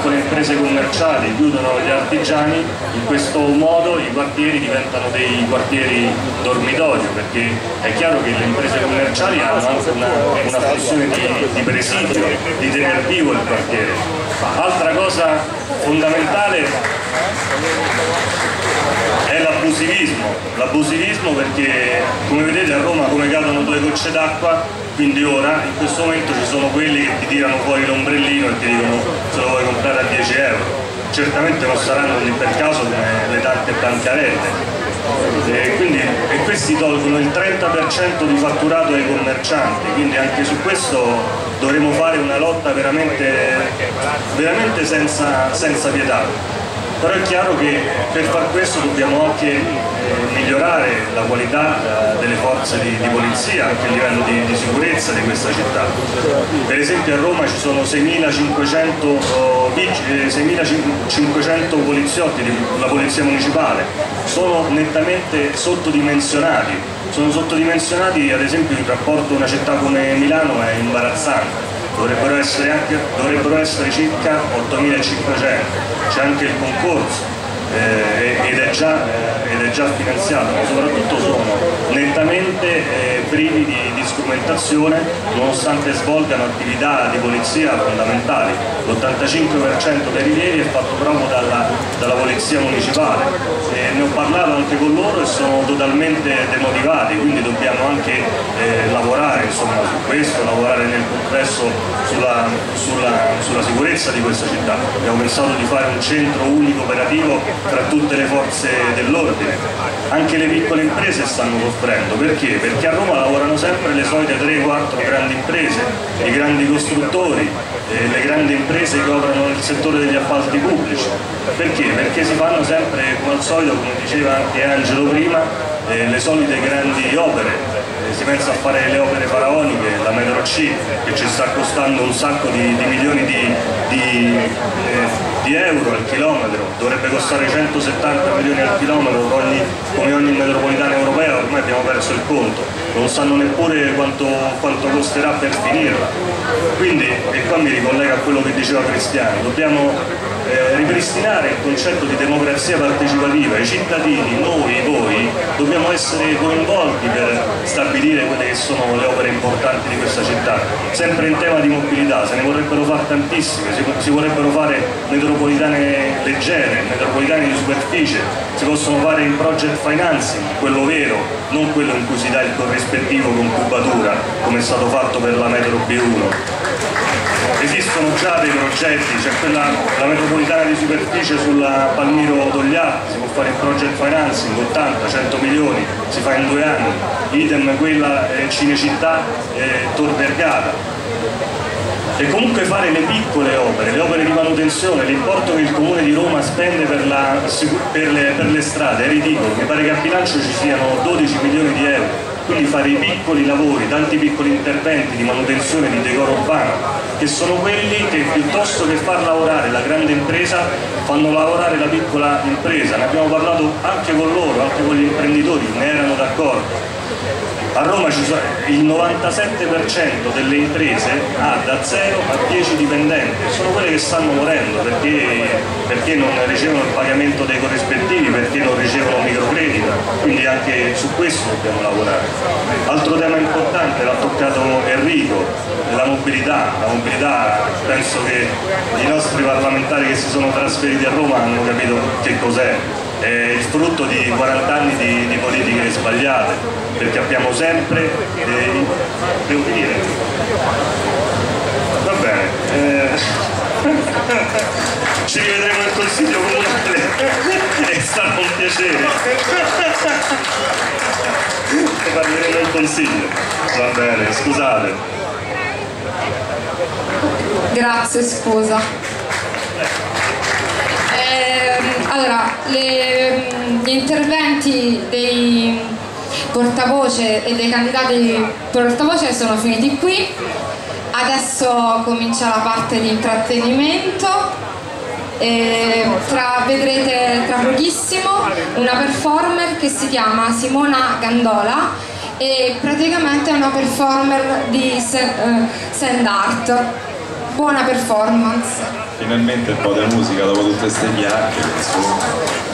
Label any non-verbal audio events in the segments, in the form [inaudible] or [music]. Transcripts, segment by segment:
piccole imprese commerciali, chiudono gli artigiani, in questo modo i quartieri diventano dei quartieri dormitorio, perché è chiaro che le imprese commerciali hanno anche una, una funzione di, di presidio, di tenere vivo il quartiere. Altra cosa fondamentale è l'abusivismo, l'abusivismo perché come vedete a Roma come cadono due gocce d'acqua, quindi ora in questo momento ci sono quelli che ti tirano fuori l'ombrellino e ti dicono se lo vuoi comprare a 10 euro. Certamente non saranno lì per caso come le tante bancarelle. E, quindi, e questi tolgono il 30% di fatturato ai commercianti, quindi anche su questo dovremo fare una lotta veramente, veramente senza, senza pietà però è chiaro che per far questo dobbiamo anche eh, migliorare la qualità eh, delle forze di, di, polizia, anche a livello di, di, sicurezza di questa città. Per esempio a Roma ci sono 6.500 eh, poliziotti della polizia municipale, sono nettamente sottodimensionati, sono sottodimensionati ad esempio in rapporto a una città come Milano è imbarazzante dovrebbero essere, anche, dovrebbero essere circa 8.500, c'è anche il concorso ed, è già, eh, ed, è già, finanziato, ma soprattutto sono nettamente eh, privi di, di, strumentazione nonostante svolgano attività di polizia fondamentali. L'85% dei rilievi è fatto proprio dalla, dalla polizia municipale. ne ho parlato anche con loro e sono totalmente demotivati, quindi dobbiamo anche eh, lavorare insomma, su questo, lavorare nel complesso sulla, sulla, sulla sicurezza di questa città. Abbiamo pensato di fare un centro unico operativo tra tutte le forze dell'ordine. Anche le piccole imprese stanno soffrendo, perché? Perché a Roma lavorano sempre le solite 3-4 grandi imprese, i grandi costruttori, eh, le grandi imprese che operano nel settore degli appalti pubblici. Perché? Perché si fanno sempre, come al solito, come diceva anche Angelo prima, eh, le solite grandi opere, si pensa a fare le opere faraoniche, la metro C, che ci sta costando un sacco di, di milioni di, di, eh, di, euro al chilometro, dovrebbe costare 170 milioni al chilometro ogni, come ogni metropolitana europea, ormai abbiamo perso il conto, non sanno neppure quanto, quanto costerà per finirla. Quindi, e qua mi ricollega a quello che diceva Cristiano, dobbiamo eh, ripristinare il concetto di democrazia partecipativa, i cittadini, noi, voi, dobbiamo essere coinvolti per stabilire quelle che sono le opere importanti di questa città. Sempre in tema di mobilità, se ne vorrebbero fare tantissime, si, si vorrebbero fare metropolitane leggere, metropolitane di superficie, si possono fare in project financing, quello vero, non quello in cui si dà il corrispettivo con cubatura, come è stato fatto per la metro B1 esistono già dei progetti, c'è quella, la metropolitana di superficie sulla Palmiro Togliatti, si può fare il project financing, 80-100 milioni, si fa in due anni, idem quella eh, Cinecittà eh, Tor Vergata. E comunque fare le piccole opere, le opere di manutenzione, l'importo che il Comune di Roma spende per, la, per, le, per le strade è ridicolo, mi pare che a bilancio ci siano 12 milioni di euro quindi fare i piccoli lavori, tanti piccoli interventi di manutenzione di decoro urbano, che sono quelli che piuttosto che far lavorare la grande impresa fanno lavorare la piccola impresa. Ne abbiamo parlato anche con loro, anche con gli imprenditori, ne erano d'accordo a Roma il 97% delle imprese ha da 0 a 10 dipendenti, sono quelle che stanno morendo perché, perché non ricevono il pagamento dei corrispettivi, perché non ricevono microcredito, quindi anche su questo dobbiamo lavorare. Altro tema importante, l'ha toccato Enrico, la mobilità. La mobilità penso che i nostri parlamentari che si sono trasferiti a Roma hanno capito che cos'è è il frutto di 40 anni di, di politiche sbagliate, perché abbiamo sempre... Eh, devo finire? Va bene. Eh, [laughs] ci rivedremo al Consiglio Comunale, [laughs] è stato un piacere. E parleremo in Consiglio. Va bene, scusate. Grazie, scusa. Allora, le, gli interventi dei portavoce e dei candidati portavoce sono finiti qui. Adesso comincia la parte di intrattenimento. Tra, vedrete tra pochissimo una performer che si chiama Simona Gandola e praticamente è una performer di sand art. Buona performance! Finalmente un po' di musica dopo tutte queste chiacchiere.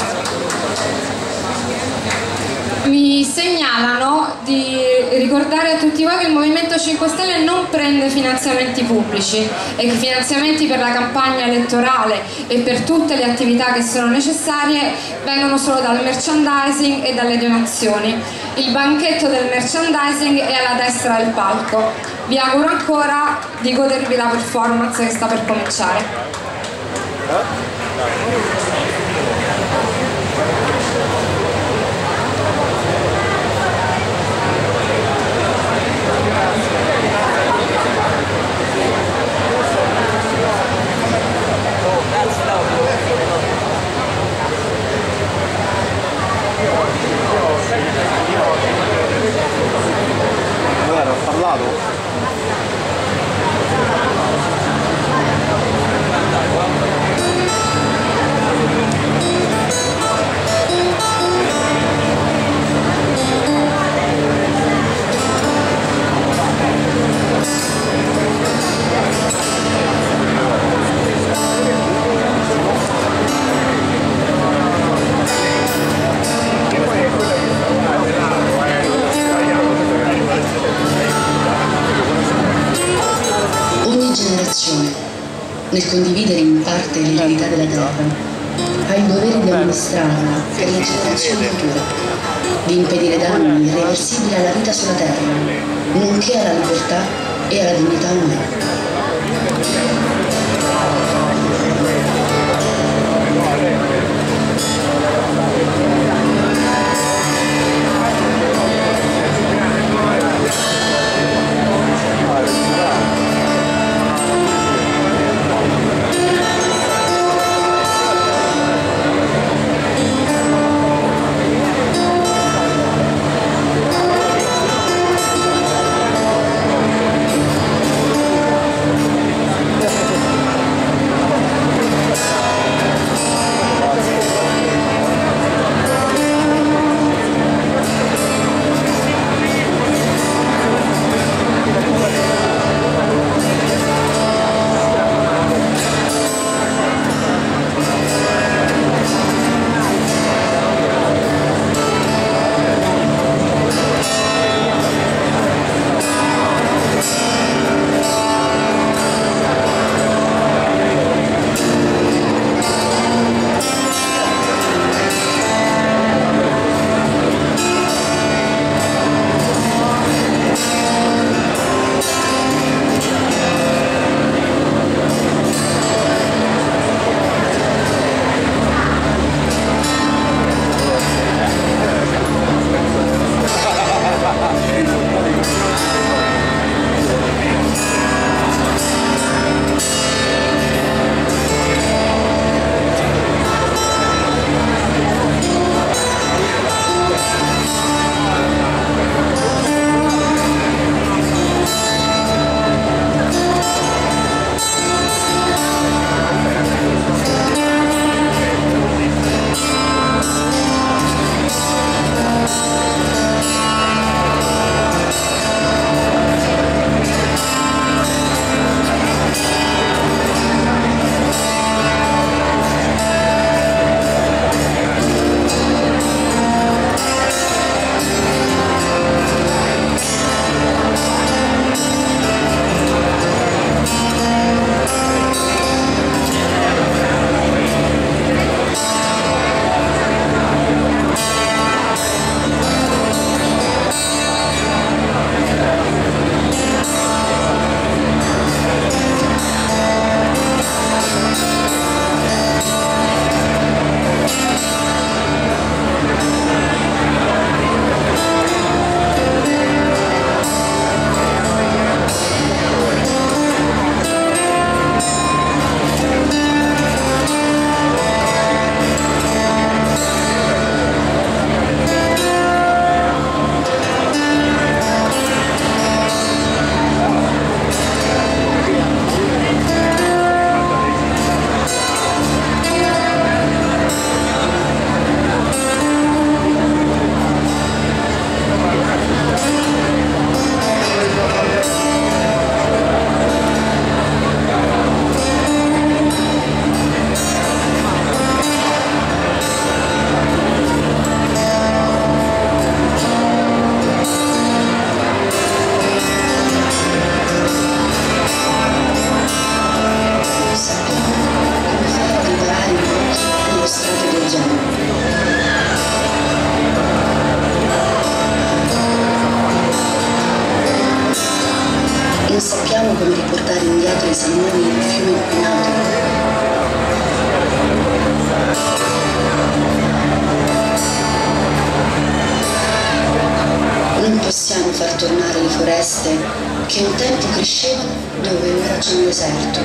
Mi segnalano di ricordare a tutti voi che il Movimento 5 Stelle non prende finanziamenti pubblici e che i finanziamenti per la campagna elettorale e per tutte le attività che sono necessarie vengono solo dal merchandising e dalle donazioni. Il banchetto del merchandising è alla destra del palco. Vi auguro ancora di godervi la performance che sta per cominciare. Di impedire danni irreversibili alla vita sulla terra, nonché alla libertà e alla dignità umana. Salmoni in un fiume inquinato. Non possiamo far tornare le foreste che un tempo crescevano dove ora c'è un deserto.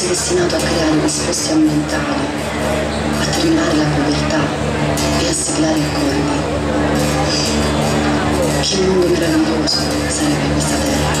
fosse destinato a creare un discorso ambientale, a terminare la povertà e a siglare il colpo. Che mondo meraviglioso sarebbe questa terra.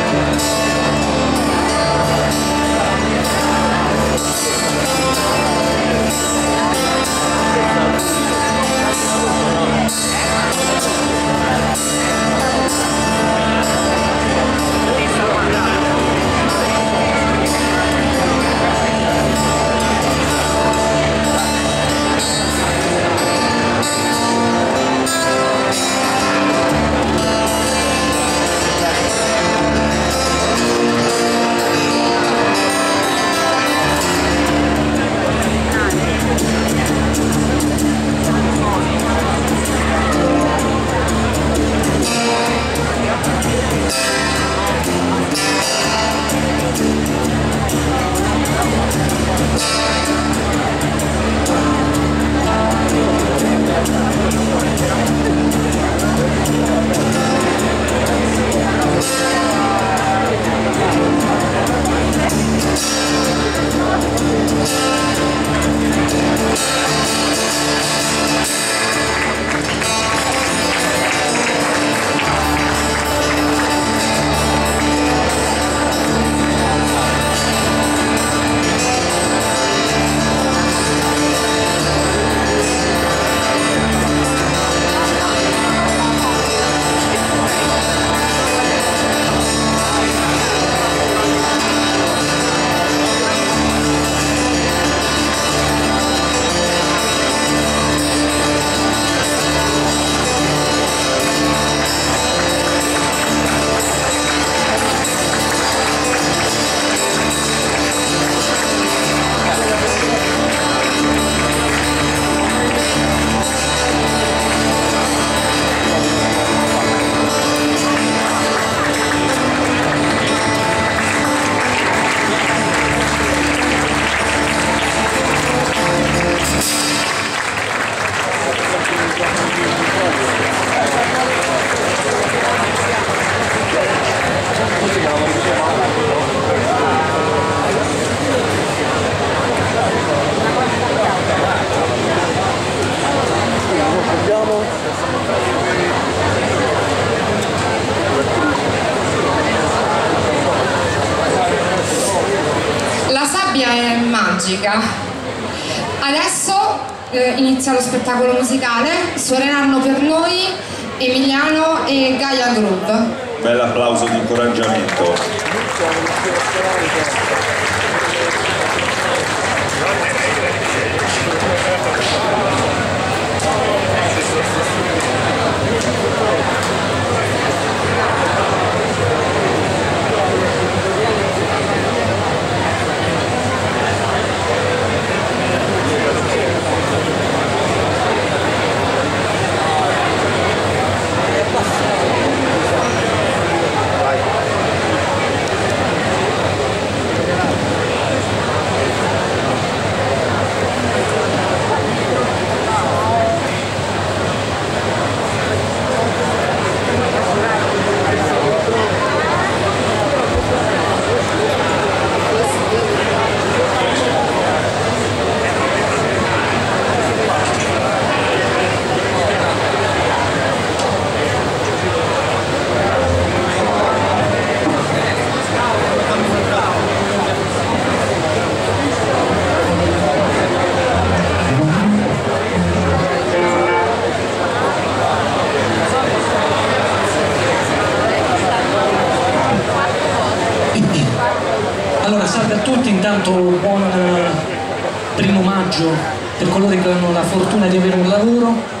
maggio per coloro che hanno la fortuna di avere un lavoro.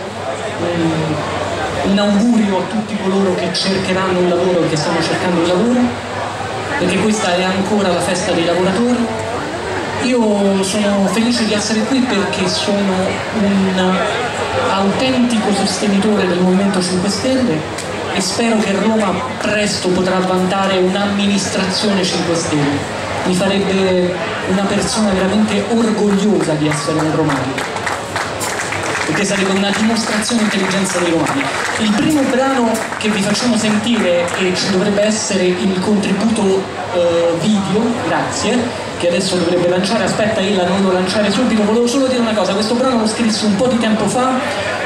Un, un augurio a tutti coloro che cercheranno un lavoro e che stanno cercando un lavoro, perché questa è ancora la festa dei lavoratori. Io sono felice di essere qui perché sono un autentico sostenitore del Movimento 5 Stelle e spero che Roma presto potrà vantare un'amministrazione 5 Stelle. Mi farebbe una persona veramente orgogliosa di essere un romano perché sarebbe una dimostrazione di intelligenza dei romani. Il primo brano che vi facciamo sentire e ci dovrebbe essere il contributo eh, video, grazie, che adesso dovrebbe lanciare, aspetta Ella non lo lanciare subito, volevo solo dire una cosa, questo brano l'ho scritto un po' di tempo fa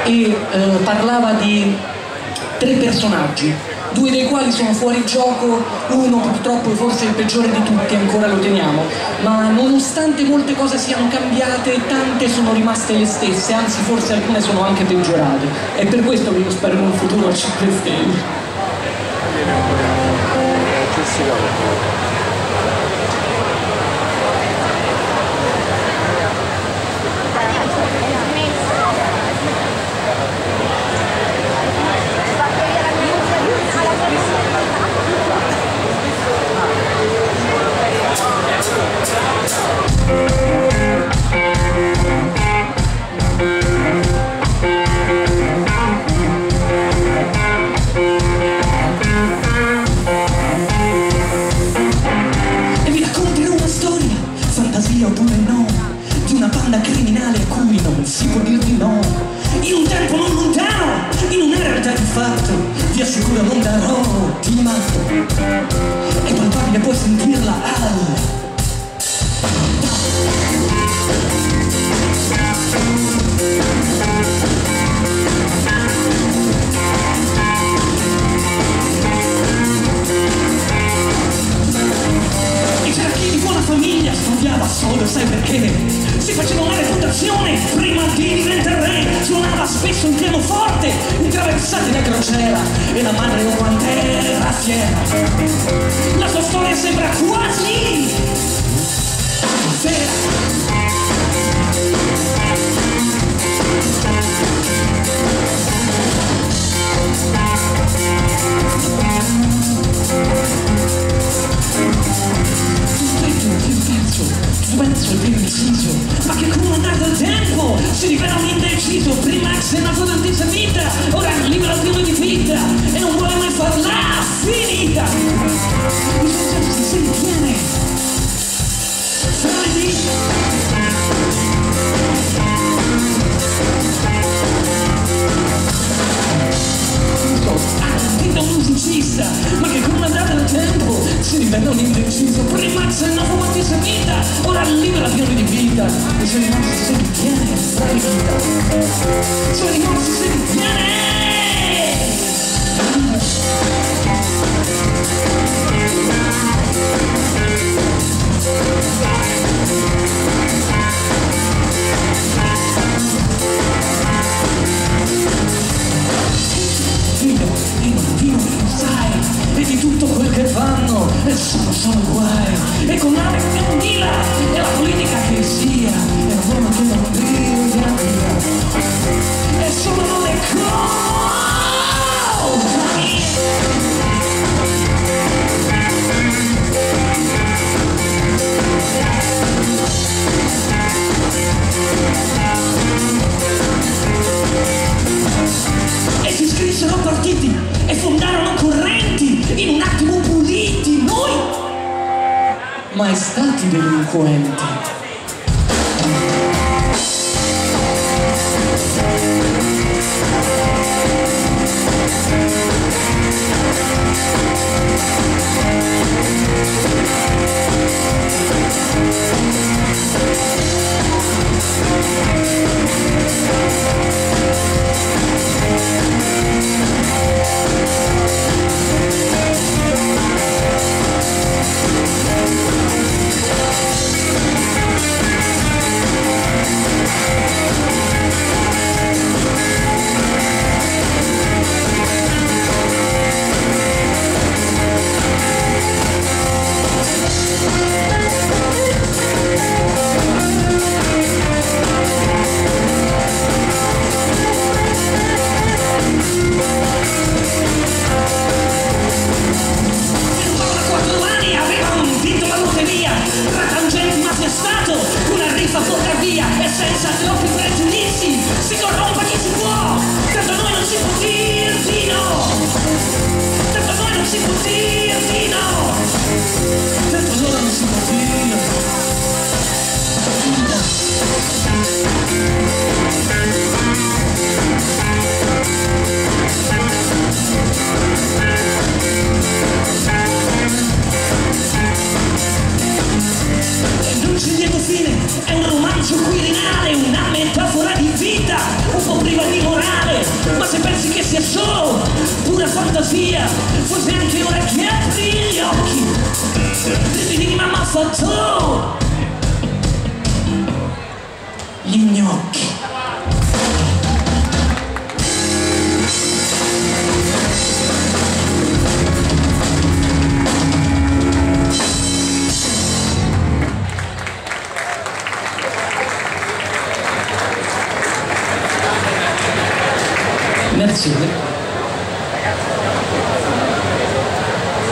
e eh, parlava di tre personaggi, due dei quali sono fuori gioco, uno purtroppo forse il peggiore di tutti, ancora lo teniamo, ma nonostante molte cose siano cambiate, tante sono rimaste le stesse, anzi forse alcune sono anche peggiorate. È per questo che io spero in un futuro a 5 Stelle.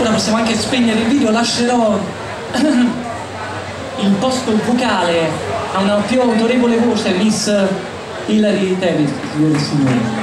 chiusura possiamo anche spegnere il video, lascerò il posto vocale a una più autorevole voce, Miss Hilary Davis, signore e signori.